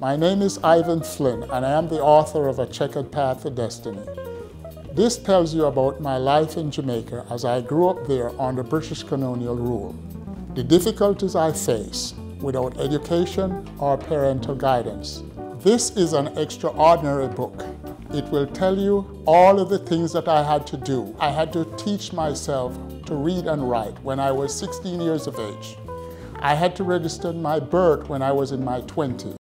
My name is Ivan Flynn and I am the author of A Checkered Path to Destiny. This tells you about my life in Jamaica as I grew up there under British colonial rule. The difficulties I faced without education or parental guidance. This is an extraordinary book. It will tell you all of the things that I had to do. I had to teach myself to read and write when I was 16 years of age. I had to register my birth when I was in my 20s.